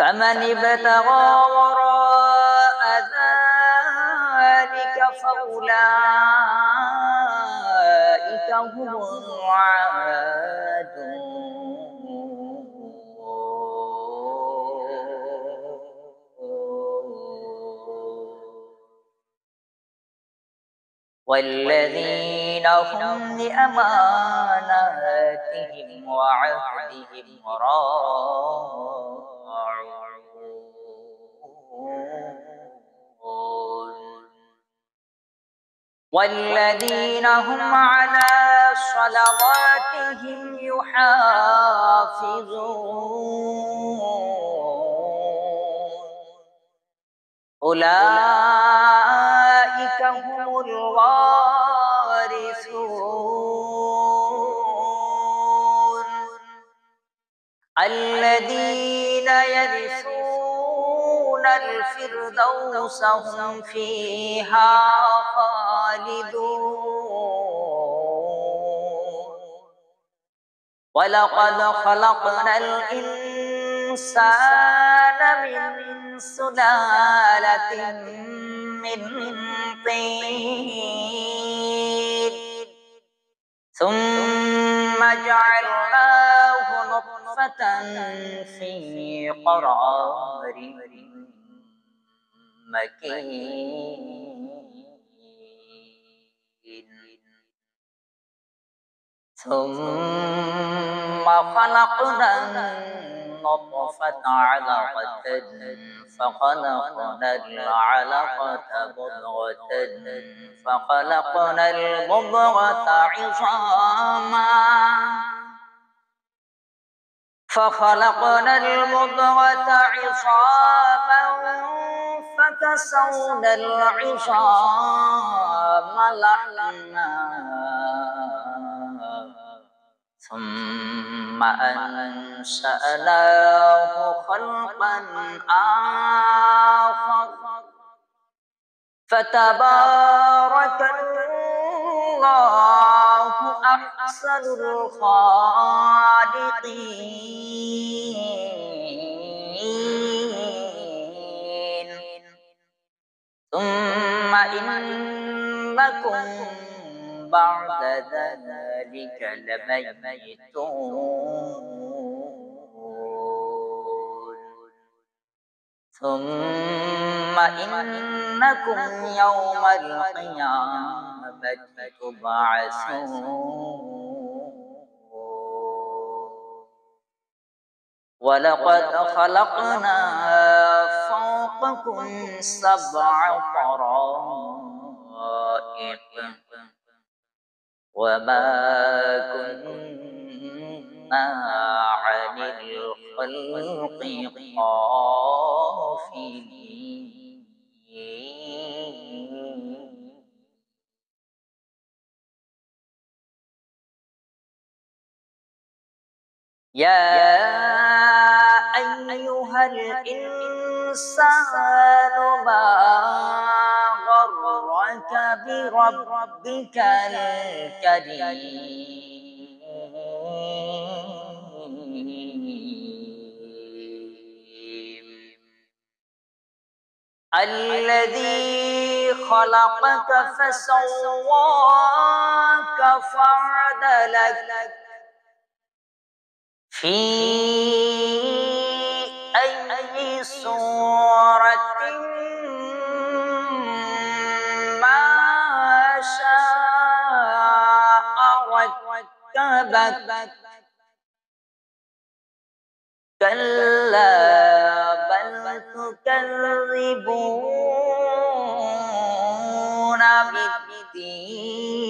فمن ابتغى وراء ذلك فأولئك هم العادون. والذين هم لأماناتهم وعهدهم راعون. والذين هم على صلواتهم يحافظون. أولئك هم الوارثون. الذين يرثون الفردوس هم فيها خالدون. ولقد خلقنا الإنسان من سلالة من طين. ثم جعلناه في قرار مكين. ثم خلقنا النطفة علقة فخلقنا العلقة مضغة فخلقنا المضغة عظاما. فخلقنا المضغة عظاما فكسونا العظام لحما. ثم أنشأناه خلقا آخر. فتبارك الله أحسن الخالقين ثم إنكم بعد ذلك لميتون. ثم إنكم يوم القيامة ولقد خلقنا فوقكم سبع طرائق وما كنا عن الخلق غافلين. يا أيها الإنسان ما غرك بربك الكريم الذي خلقك فسواك فعدلك في أي صورة ما شاء ركبك كلا بل تكذبون بالدين.